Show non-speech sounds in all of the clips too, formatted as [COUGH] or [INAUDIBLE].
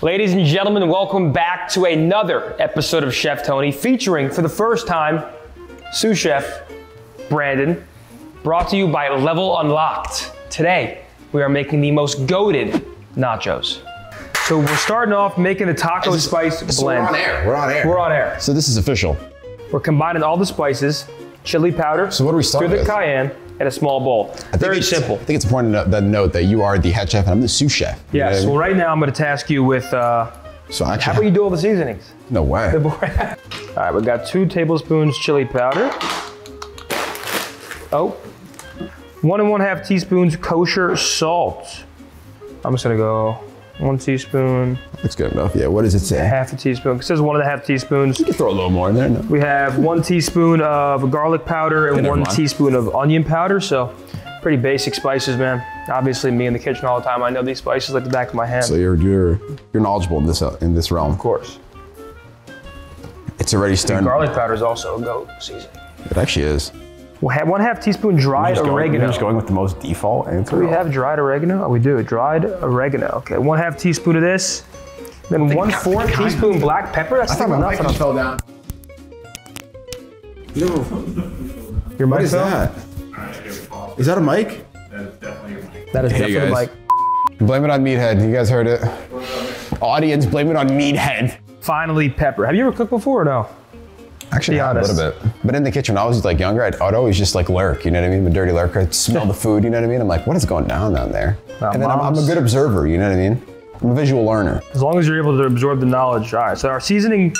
Ladies and gentlemen, welcome back to another episode of Chef Tony featuring for the first time sous chef Brandon, brought to you by Level Unlocked. Today, we are making the most goaded nachos. So we're starting off making the taco spice So we're blend. on air. We're on air. We're on air. So this is official. We're combining all the spices, chili powder, So what do we start through the with? cayenne, and a small bowl. Very simple. I think it's important to note, that note that you are the head chef and I'm the sous chef. You know Yes. I Well, mean? right now I'm going to task you with uh, so how actually, about you do all the seasonings? no way. [LAUGHS] All right, We've got two tablespoons chili powder. Oh, one and one half teaspoons kosher salt. I'm just gonna go one teaspoon, That's good enough. Yeah. What does it say? half a teaspoon. It says one and a half teaspoons. You can throw a little more in there. No. We have one teaspoon of garlic powder and one mind. teaspoon of onion powder. So, pretty basic spices, man. Obviously, me in the kitchen all the time. I know these spices like the back of my hand. So you're you're you're knowledgeable in this uh, in this realm. of course. It's already starting. Garlic powder is also a goat seasoning. It actually is. We'll have one half teaspoon dried oregano. Is going with the most default answer. Do we have dried oregano? Oh, we do. Dried oregano. Okay, one half teaspoon of this. Then one fourth teaspoon black pepper. That's not enough. enough. fell down. Your What mic is fell? that? Is that a mic? That is definitely a mic. That is Hey, definitely guys. like. Blame it on Meathead. You guys heard it. Audience, blame it on Meathead. Finally, pepper. Have you ever cooked before or no? Actually, yeah, a little bit. But in the kitchen, when I was like younger, I'd, I'd always just like lurk. You know what I mean? I'm a dirty lurker. I'd smell the [LAUGHS] food. You know what I mean? I'm like, what is going down down there? Now, and then I'm, I'm a good observer. You know what I mean? I'm a visual learner. As long as you're able to absorb the knowledge. All right, so our seasoning,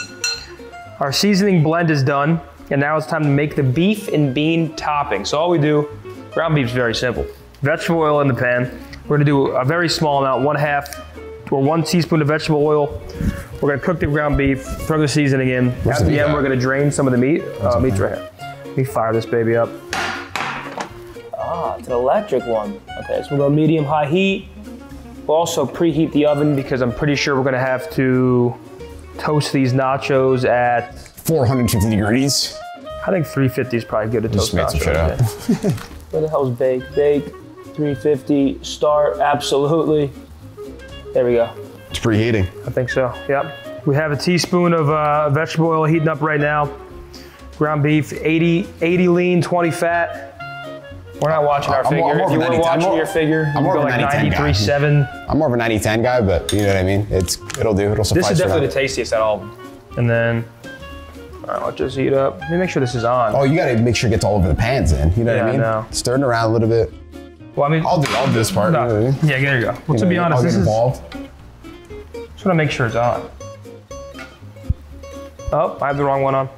our seasoning blend is done, and now it's time to make the beef and bean topping. So all we do, ground beef is very simple. Vegetable oil in the pan. We're gonna do a very small amount, one half or one teaspoon of vegetable oil. We're gonna cook the ground beef, throw the seasoning in. At the the end, at? we're gonna drain some of the meat. Uh, meat's right here. Let me fire this baby up. Ah, it's an electric one. Okay, so we'll go medium high heat. We'll also preheat the oven because I'm pretty sure we're gonna have to toast these nachos at, 450 degrees. I think 350 is probably good to toast Just made some shit nachos. up. Where the hell's bake? Bake, 350, start, absolutely. There we go. It's preheating. I think so, yep. We have a teaspoon of uh, vegetable oil heating up right now. Ground beef, 80, 80 lean, 20 fat. We're not watching our I'm figure. More if you were 90 watching more- your figure, I'm more of a like 90-10 guy. 93, 7. I'm more of a 90-10 guy, but you know what I mean? It's it'll do. It'll suffice This is definitely the tastiest at all. And then, all right, let's just heat up. Let me make sure this is on. Oh, you gotta make sure it gets all over the pans in. You know Yeah, what I I mean? know. Stirring around a little bit. Well, I mean, I'll do all this part. no. you know what I mean? yeah, there you go. Well, You to know, be honest, I'll this get is, involved. just want to make sure it's on. Oh, I have the wrong one on.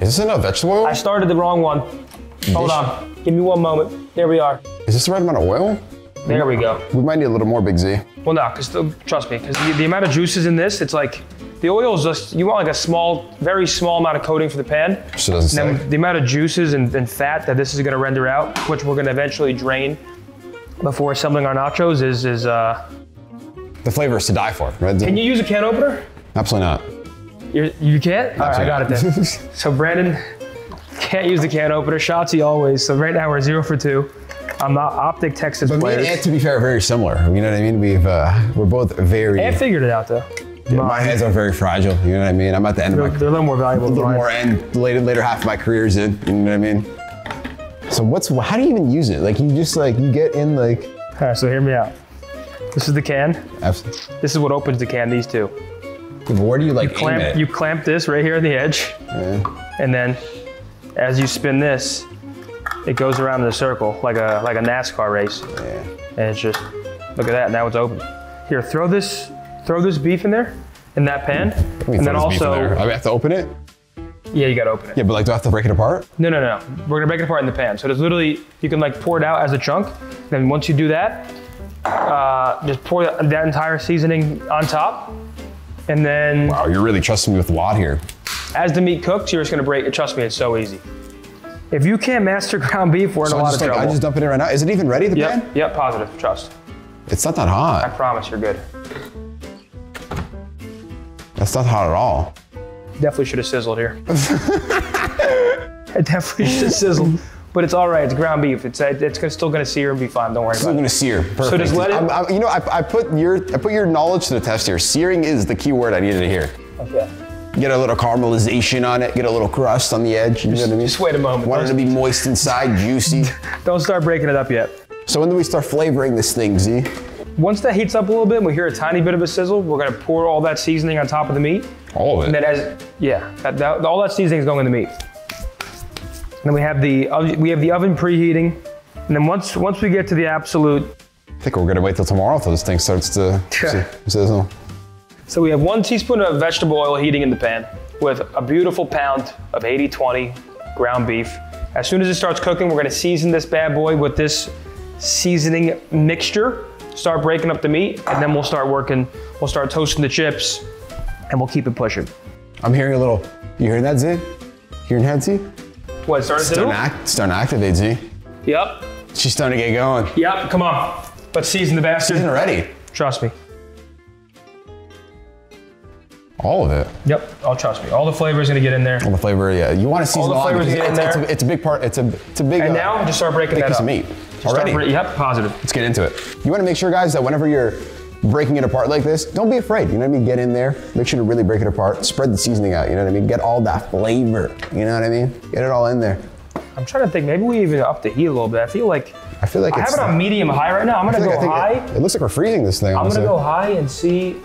Is this enough vegetable oil? I started the wrong one. Hold Dish- on. Give me one moment. There we are. Is this the right amount of oil? There we go. We might need a little more, Big Z. Well, no, because trust me, because the, the amount of juices in this, it's like the oil is just you want like a small, very small amount of coating for the pan. So it doesn't And stick. then the amount of juices and, and fat that this is going to render out, which we're going to eventually drain before assembling our nachos, is is uh. The flavor is to die for. Right? Can you use a can opener? Absolutely not. You're, you can't? All right, I got it then. So Brandon can't use the can opener. Shotzzy always. So right now we're zero for two. I'm not optic Texas But me and players. Ant, to be fair, are very similar. You know what I mean? We've uh, we're both very. Ant figured it out though. my hands are very fragile. You know what I mean? I'm at the end They're, of my they're a little more valuable a little more end later later half of my career's in. You know what I mean? So what's how do you even use it? Like you just like you get in like. All right, so hear me out. This is the can. absolutely. This is what opens the can. These two. Where do you like aim Clamp. it? You clamp this right here on the edge, Yeah. and then as you spin this, it goes around in a circle like a like a NASCAR race, Yeah. and it's just look at that. Now it's open. Here, throw this throw this beef in there in that pan, and then this beef in also. I have to open it. Yeah, you gotta open it. Yeah, but like do I have to break it apart? No, no, no. We're gonna break it apart in the pan. So there's literally you can like pour it out as a chunk. Then once you do that, uh, just pour that, entire seasoning on top, and then Wow, you're really trusting me with a lot here. as the meat cooks, you're just gonna break it. Trust me, it's so easy. If you can't master [LAUGHS] ground beef, we're in So a I lot just of like I trouble. just dump it in right now. Is it even ready? The yep, pan? yep, positive. Trust. It's not that hot. I promise you're good. That's not hot at all. Definitely should have sizzled here. [LAUGHS] I definitely should have sizzled. but it's all right. It's ground beef. It's uh, it's still gonna sear and be fine. Don't worry Still gonna it. sear. Perfect. just let it- I'm- I'm- you know, I, I put your I put your knowledge to the test here. Searing is the key word I needed to hear. Okay. Get a little caramelization on it. Get a little crust on the edge. You know what I mean? Just wait a moment. Want it to be moist inside, juicy. [LAUGHS] Don't start breaking it up yet. so when do we start flavoring this thing, Z? Once that heats up a little bit, and we hear a tiny bit of a sizzle. We're gonna pour all that seasoning on top of the meat. All of it? And then as yeah, that, that, all that seasoning is going in the meat. And then we have the we have the oven preheating. And then once once we get to the absolute, I think we're gonna wait till tomorrow till this thing starts to [LAUGHS] sizzle. so we have one teaspoon of vegetable oil heating in the pan with a beautiful pound of 80-20 ground beef. As soon as it starts cooking, we're gonna season this bad boy with this seasoning mixture. Start breaking up the meat, and then we'll start working. We'll start toasting the chips, and we'll keep it pushing. I'm hearing a little. You hearing that, Z? Hearing that, Z? What? Start to Starting to, act, starting to activate, Z. Yep. She's starting to get going. Yep. Come on. Let's season the bastard. Season already. Trust me. All of it. Yep. Oh, trust me. All the flavor is gonna get in there. All the flavor, yeah. You want to season the a lot flavors because get in it's, it's, there. a, it's a big part. It's a it's a big. And uh, now just start breaking that piece up. of meat Just already. yep. Positive. Let's get into it. You want to make sure, guys, that whenever you're breaking it apart like this, don't be afraid. You know what I mean? Get in there. Make sure to really break it apart. Spread the seasoning out. You know what I mean? Get all that flavor. You know what I mean? Get it all in there. I'm trying to think. Maybe we even up the heat a little bit. I feel like I feel like I have it on medium high right now. I'm gonna go like high. It, it looks like we're freezing this thing. I'm Honestly. gonna go high and see.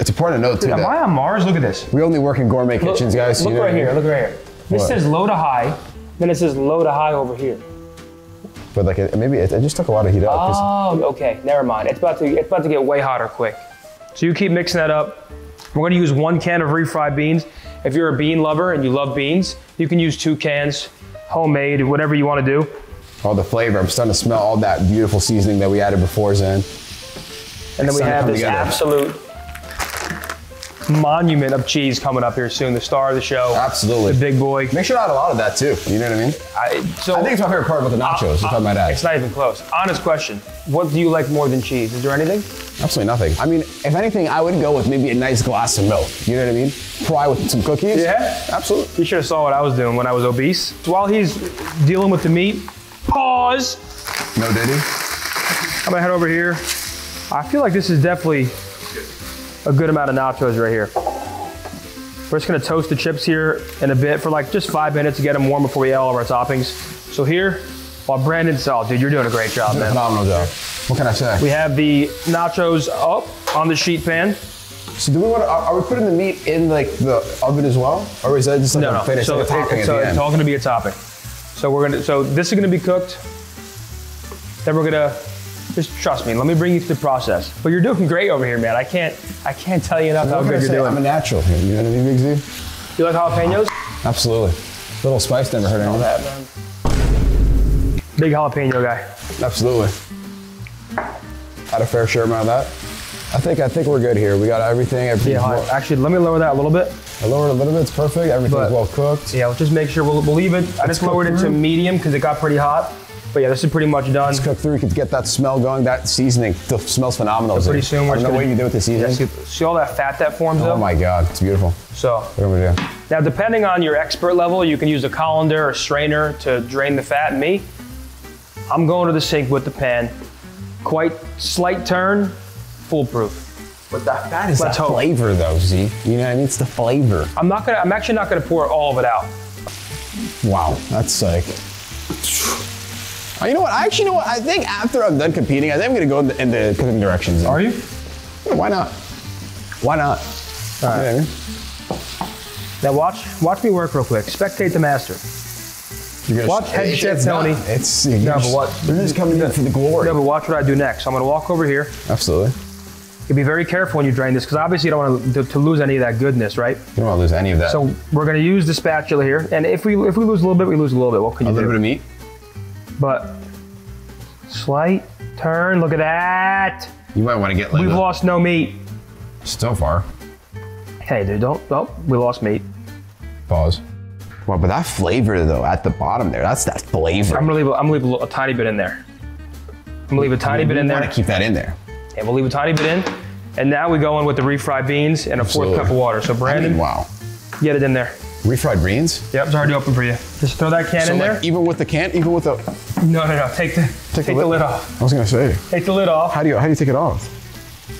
It's important to note too Am I on Mars? Look at this. we only work in gourmet kitchens, guys. Look you know right what I mean? here. Look right here. This What? says low to high. Then it says low to high over here. But like, it, maybe it, it just took a lot of heat up. Oh, okay. Never mind. It's about to it's about to get way hotter quick. So you keep mixing that up. We're gonna use one can of refried beans. If you're a bean lover and you love beans, you can use two cans, homemade, whatever you want to do. all the flavor. I'm starting to smell all that beautiful seasoning that we added before, Zen. And then we have this together. absolute monument of cheese coming up here soon. The star of the show. Absolutely. The big boy. Make sure to add a lot of that too. You know what I mean? I, so I think it's my favorite part about the nachos, if I might add. It's not even close. Honest question. What do you like more than cheese? Is there anything? Absolutely nothing. I mean, if anything, I would go with maybe a nice glass of milk. You know what I mean? Fry with some cookies. Yeah? Absolutely. You should have saw what I was doing when I was obese. So while he's dealing with the meat, pause. No diddy. I'm gonna head over here. I feel like this is definitely a good amount of nachos right here. We're just gonna toast the chips here in a bit for like just five minutes to get them warm before we add all of our toppings. So here, while Brandon's, oh dude, you're doing a great job, man. Phenomenal job. What can I say? We have the nachos up on the sheet pan. so do we want to? Are, we putting the meat in like the oven as well, or is that just like No, a no. finish, So, like a topping it- so it's all gonna be a topping. So we're gonna, so this is gonna be cooked. Then we're gonna, just trust me. Let me bring you through the process. But you're doing great over here, man. I can't, I can't tell you enough how What can I good you're I'm a natural here. You know what I mean, Big Z? You like jalapenos? Absolutely. Little spice never hurt anyone. That man. Big jalapeno guy. Absolutely. Had a fair share amount of that. I think I think we're good here. We got everything. Yeah, well, actually, let me lower that a little bit. I lowered a little bit. It's perfect. Everything's But- well cooked. Yeah, let's just make sure we'll, we'll leave it. I just lowered it to medium because it got pretty hot. But yeah, this is pretty much done. Let's cook through. You could get that smell going. That seasoning the smells phenomenal. pretty Zeke. soon we're I don't know what you did with the Yeah, seasoning. see, see all that fat that forms Oh up? my god, it's beautiful. So What are we doing? Now, depending on your expert level, you can use a colander or strainer to drain the fat. Me, I'm going to the sink with the pan. Quite slight turn, foolproof. But that fat is Let's hope. flavor though, Z. You know what I mean? It's the flavor. I'm not gonna. I'm actually not gonna pour all of it out. Wow, that's like. Oh, You know what? I actually know what. I think after I'm done competing, I think I'm gonna go in the, in the cooking directions. Are you? Yeah, why not? Why not? All right. You know I mean? Now watch. Watch me work real quick. Spectate the master. Watch head chef. Tony. It's you're No, but what- They're just coming in for the glory. No, but watch what I do next. I'm gonna walk over here. Absolutely. You be very careful when you drain this because obviously you don't want to, to lose any of that goodness, right? You don't want to lose any of that. So we're gonna use the spatula here, and if we if we lose a little bit, we lose a little bit. What can a you little do? bit of meat. But slight turn. Look at that. You might want to get like We've a- lost no meat. so far. Hey, dude, don't. Oh, we lost meat. Pause. Well, but that flavor though at the bottom there, that's that flavor. I'm gonna leave. a- I'm gonna leave a, little- a tiny bit in there. I'm gonna leave a tiny bit in there. I want there, to keep that in there. and we'll leave a tiny bit in. And now we go in with the refried beans and a fourth cup of water. So I Brandon, mean, wow. get it in there. Refried beans? Yep, it's already open for you. Just throw that can So in like, there. even with the can, even with the, No, no, no. Take the take, the, lid- lid off. I was gonna say, Take the lid off. how do you, how do you take it off?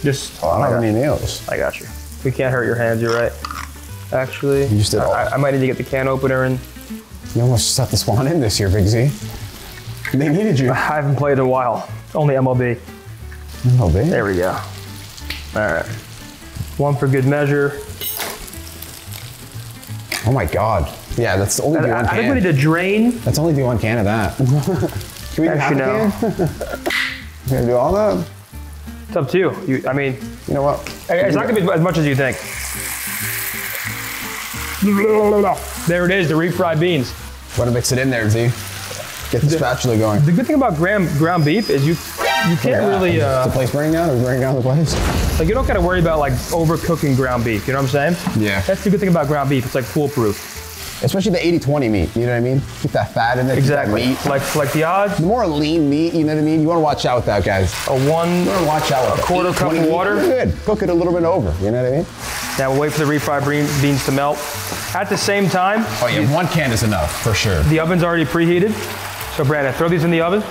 Just. Oh, I don't have any nails. I got you. We can't hurt your hands. You're right. Actually, You just did I, I might need to get the can opener and. You almost set the spawn in this year, Big Z. They needed you. I haven't played in a while. Only MLB. Babe. There we go. All right. One for good measure. Oh my God. Yeah, that's only I, the one I think we need to drain. That's only the one can of that. [LAUGHS] Can we do half Actually, a no. can? [LAUGHS] You gonna do all that? It's up to you. you I mean, You know what? it's not gonna be as much as you think. There it is, the refried beans. Want to mix it in there, Z? Get the spatula going. The good thing about ground ground beef is you you can't really uh, the place burning down? We burning down the place? like you don't gotta worry about like overcooking ground beef. You know what I'm saying? Yeah. That's the good thing about ground beef. It's like foolproof. Especially the 80-20 meat. You know what I mean? Keep that fat in there. Exactly. Like like the odds, The more lean meat, you know what I mean? You want to watch out with that, guys. a one. You want to watch out with that. quarter cup of water? Good. Cook it a little bit over. You know what I mean? Now we'll wait for the refried beans to melt. At the same time, Oh yeah, one can is enough for sure. the oven's already preheated. So Brandon, throw these in the oven.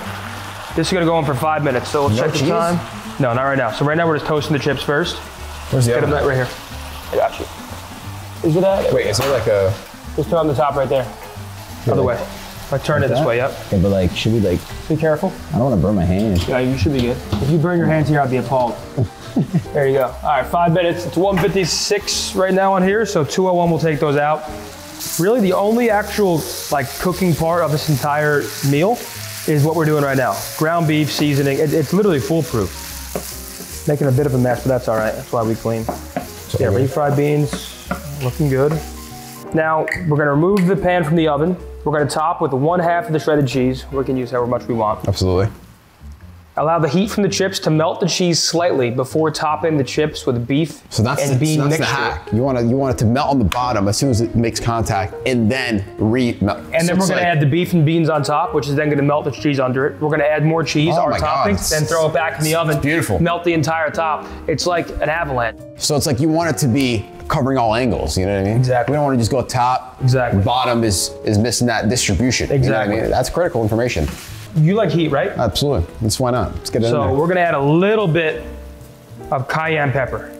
This is gonna go on for five minutes. So we'll No check the time. No, not right now. So right now we're just toasting the chips first. Where's the Get them other? right, right here. I got you. Is it that? Wait, is there like a? Just put it on the top right there. Other way. I turn it this way, yep. Yeah, but like, should we like? Be careful. I don't want to burn my hand. Yeah, you should be good. If you burn your hands here, I'd be appalled. [LAUGHS] there you go. All right, five minutes. It's 156 right now on here, so 201 will take those out. Really, the only actual like cooking part of this entire meal is what we're doing right now. Ground beef seasoning. It, it's literally foolproof. Making a bit of a mess, but that's all right. That's why we clean. Yeah, refried beans, looking good. Now we're gonna remove the pan from the oven. We're gonna top with one half of the shredded cheese. We can use however much we want. Absolutely. Allow the heat from the chips to melt the cheese slightly before topping the chips with beef So that's, and the, bean so that's the mixture. hack. You want to you want it to melt on the bottom as soon as it makes contact, and then re melt. And then we're gonna add the beef and beans on top, which is then gonna melt the cheese under it. We're gonna add more cheese, Oh our my God, topping, then throw it back in the oven. beautiful. Melt the entire top. It's like an avalanche. So it's like you want it to be covering all angles. You know what I mean? Exactly. We don't want to just go top. Exactly. Bottom is is missing that distribution. You know Exactly. I mean? That's critical information. You like heat, right? Absolutely. Let's why not? Let's get it in So we're gonna add a little bit of cayenne pepper.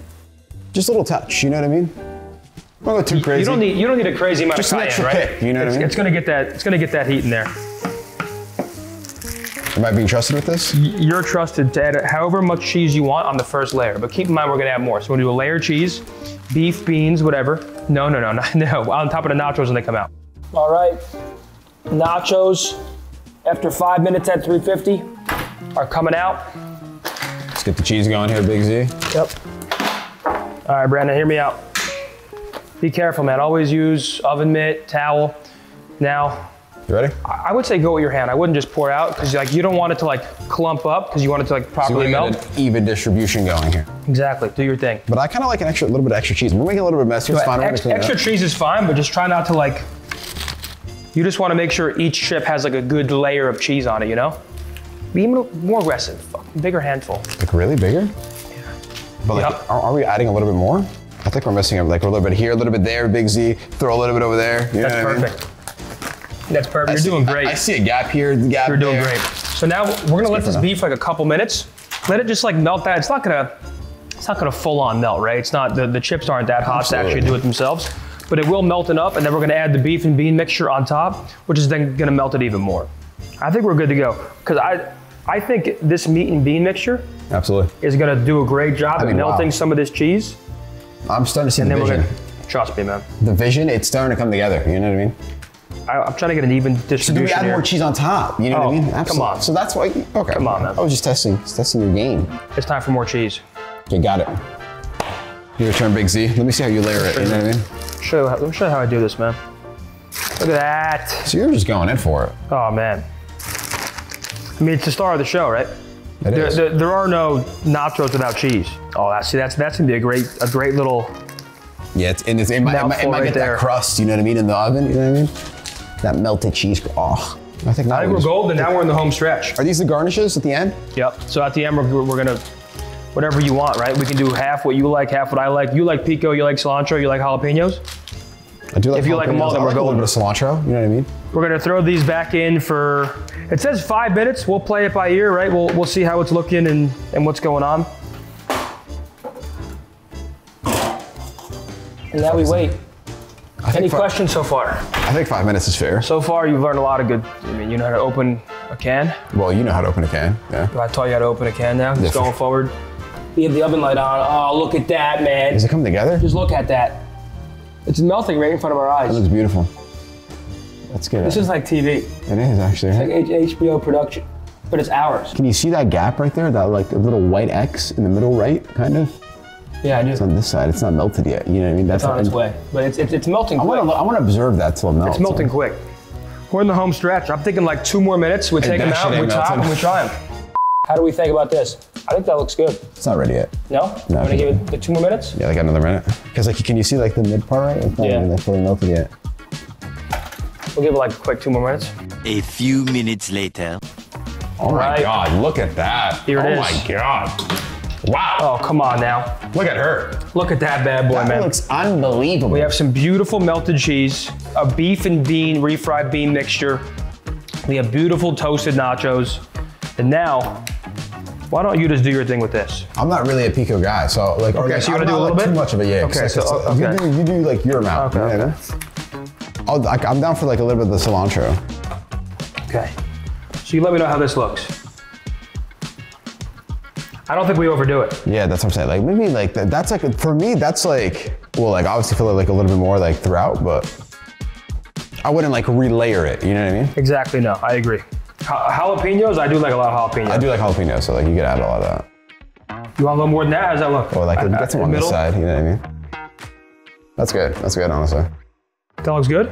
Just a little touch. You know what I mean? Don't go too crazy. You don't need you don't need a crazy amount Just of an cayenne, extra right? kick, you know what I it's, mean? it's gonna get that it's gonna get that heat in there. Am I being trusted with this? You're trusted to add however much cheese you want on the first layer, but keep in mind we're gonna add more. So we're gonna do a layer of cheese, beef, beans, whatever. No, no, no, [LAUGHS] no, no. On top of the nachos when they come out. All right, nachos. After five minutes at 350, are coming out. Let's get the cheese going here, Big Z. Yep. All right, Brandon, hear me out. Be careful, man. Always use oven mitt, towel. Now, You ready? I would say go with your hand. I wouldn't just pour out because like you don't want it to like clump up because you want it to like So properly we melt. an even distribution going here. Exactly. Do your thing. But I kind of like an extra, little bit of extra cheese. We're making a little bit messy. It's fine. Ex- extra cheese is fine, but just try not to like. You just want to make sure each chip has like a good layer of cheese on it. You know. Be even more aggressive. Fucking bigger handful. Like really bigger? Yeah. But like, Yep. are, are we adding a little bit more? I think we're missing. Like a little bit here, a little bit there, Big Z. Throw a little bit over there. You That's what I mean? perfect. That's perfect. I You're see- doing great. I, see a gap here, the gap You're doing there. great. So now we're gonna let this beef like a couple minutes. Let it just like melt that. It's not gonna, it's not gonna full on melt, right? It's not the, the chips aren't that hot to actually do it themselves. But it will melt enough, and then we're gonna add the beef and bean mixture on top, which is then gonna melt it even more. I think we're good to go. Cause I, I think this meat and bean mixture Absolutely. is gonna do a great job mean, at melting wow. some of this cheese. I'm starting to see And the vision. gonna, trust me, man. The vision, it's starting to come together. You know what I mean? I, I'm trying to get an even distribution. So do we add here. more cheese on top? You know what Oh, I mean? come on. So that's why. Okay. Come on, man. I was just testing, just testing your game. It's time for more cheese. You got it. Your turn, Big Z. Let me see how you layer it. You know what I mean? Show, let me show you how I do this, man. Look at that. So you're just going in for it. Oh man. I mean, it's the star of the show, right? It There, is. there, there are no nachos without cheese. Oh, that's see, that's that's gonna be a great a great little. Yeah, it's, and it's, it might, it might, it might right get there. that crust, you know what I mean, in the oven, you know what I mean? That melted cheese. Oh, I think I think we we're golden. Now we're in the home stretch. Are these the garnishes at the end? Yep. So at the end, we're, we're gonna whatever you want, right? We can do half what you like, half what I like. You like pico, you like cilantro, you like jalapenos. I do like If you like them all, then we're like a little going. bit of cilantro. You know what I mean? We're gonna throw these back in for. It says five minutes. We'll play it by ear, right? We'll we'll see how it's looking and and what's going on. And now we wait. Any questions so far? I think five minutes is fair. So far, you've learned a lot of good. I mean, you know how to open a can. Well, you know how to open a can. Yeah. I taught you how to open a can now. Just for going forward. We have the oven light on. Oh, look at that, man. Does it come together? Just look at that. It's melting right in front of our That eyes. looks beautiful. That's good. This is like TV, it is actually. it's like H- HBO production, but it's ours. Can you see that gap right there? That like little white X in the middle right, kind of? Yeah, I do. It's on this side. It's not melted yet. You know what I mean? That's It's on its way, but it's it's, it's melting I quick. want to. I want to observe that till it melts. It's melting quick. We're in the home stretch. I'm thinking like two more minutes. We take them out, we top, and we try them. How do we think about this? I think that looks good. It's not ready yet. No? No, I'm gonna give it the two more minutes. Yeah, I got another minute. Because like, can you see like the mid part right? It's not Yeah. even like fully melted yet. We'll give it like a quick two more minutes. A few minutes later. Oh my Right. god! Look at that. Here it oh my god! Wow! Oh, come on now. Look at her. Look at that bad boy, That man. looks unbelievable. We have some beautiful melted cheese, a beef and bean refried bean mixture. We have beautiful toasted nachos. And now, why don't you just do your thing with this? I'm not really a pico guy, so like. Okay, like, so you I'm wanna do a little like, bit? Too much of a yeah. Okay, so, like, okay. You, do, you do like your amount. Okay, you know? I'll, like, I'm down for like a little bit of the cilantro. Okay. So you let me know how this looks. I don't think we overdo it. Yeah, that's what I'm saying. Like maybe like that, that's like for me that's like well like obviously feel like a little bit more like throughout, but I wouldn't like relayer it. You know what I mean? Exactly, no, I agree. Ja- jalapenos, I do like a lot of jalapenos. I do like jalapenos, so like you could add a lot of that. You want a little more than that? How's that look? Or like Uh, get some on this side. You know what I mean? That's good. That's good, honestly. That looks good.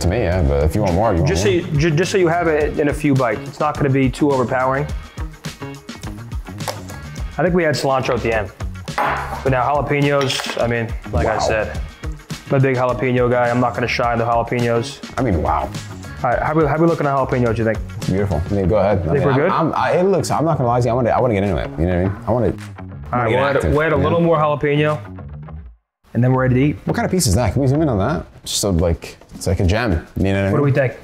To me, yeah. But if you want more, you want Just so more. you, just so you have it in a few bites. It's not going to be too overpowering. I think we had cilantro at the end. But now jalapenos, I mean, like I said, I'm a big jalapeno guy. I'm not going to shy on the jalapenos. I mean, wow, All right, how we, how we looking at jalapenos, you think? Beautiful. I mean, go ahead. I mean, we're I'm- good? I'm, I, it looks. I'm not gonna lie to you. I want to. I want to get into it. You know what I mean? I want to. All right, we'll add, we'll add a little more jalapeno, and then we're ready to eat. What kind of piece is that? Can we zoom in on that? Just so like it's like a gem. You know what I mean? What do we think?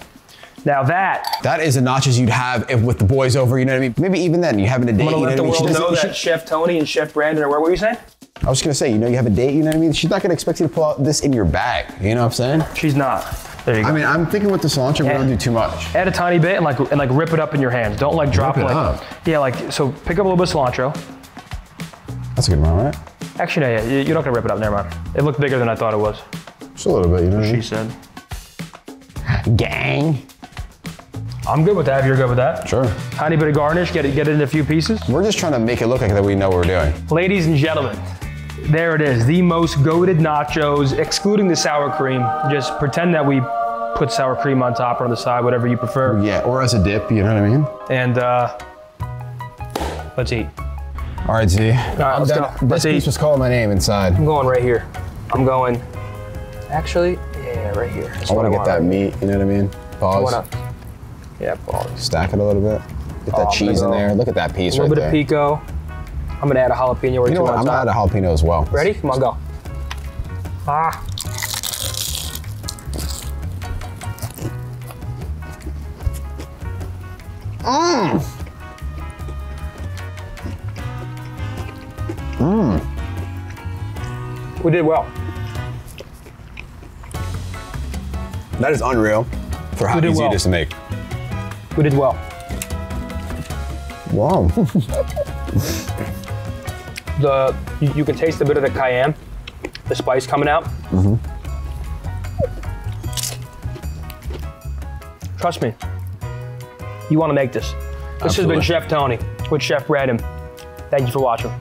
Now that, That is the nachos you'd have if with the boys over. You know what I mean? Maybe even then you having a date. I'm going you let know the what I mean? world She know that Chef Tony and Chef Brandon are, what were you saying? I was just gonna say, you know, you have a date. You know what I mean? She's not gonna expect you to pull out this in your bag. You know what I'm saying? She's not. There you go. I mean, I'm thinking with the cilantro, we don't do too much. add a tiny bit and like and like rip it up in your hands. Don't like drop Rip it like up? yeah, like so. Pick up a little bit of cilantro. That's a good amount, right? Actually, no, yeah, you- you're not gonna rip it up. Never mind. It looked bigger than I thought it was. Just a little bit, you know. What I She mean? said. Gang. I'm good with that. If you're good with that. Sure. Tiny bit of garnish. Get it. Get it in a few pieces. We're just trying to make it look like that we know what we're doing. Ladies and gentlemen, there it is. The most goaded nachos, excluding the sour cream. Just pretend that we put sour cream on top or on the side, whatever you prefer. Yeah, or as a dip, you know what I mean? And uh, let's eat. All right, Z. All right, let's go. This Let's piece eat. was calling my name inside. I'm going right here. I'm going. Actually, yeah, right here. That's I want to get that meat, you know what I mean? I Pause. wanna, yeah, pause. Stack it a little bit. Get Oh, that I'm cheese in there. Look at that piece right there. A little right bit there. of pico. I'm gonna add a jalapeno or You two know what? I'm gonna add a jalapeno as well. Ready? Come on, go. Ah. Mmm. Mmm. We did well. That is unreal for how easy well. it is to make. We did well. Wow. [LAUGHS] The you, you can taste a bit of the cayenne, the spice coming out. Mm -hmm. Trust me, you want to make this. This has been Chef Tony with Chef Brandon. Thank you for watching.